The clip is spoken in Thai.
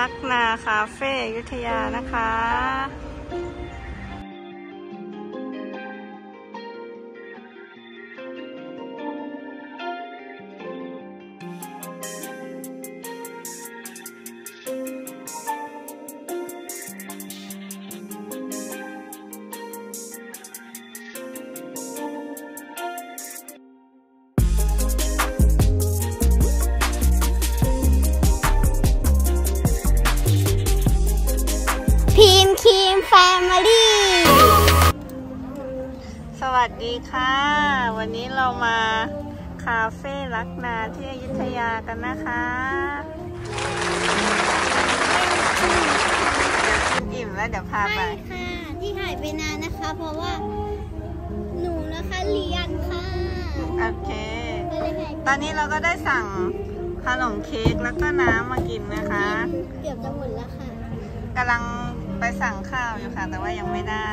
ลักนาคาเฟ่ยุธยานะคะ พีมครีมแฟมิลี่สวัสดีค่ะ วันนี้เรามาคาเฟ่รักนาที่อยุธยากันนะคะเดี๋ยวกินอิ่มแล้วเดี๋ยวพาไปใช่ค่ะ ที่หายไปนานนะคะ เพราะว่าหนูนะคะเรียนค่ะ โอเคก็เลยหายตอนนี้เราก็ได้สั่งขนมเค้กแล้วก็น้ำมากินนะคะ เกือบจะหมดแล้วค่ะกำลัง ไปสั่งข้าวอยู่ค่ะ แต่ว่ายังไม่ได้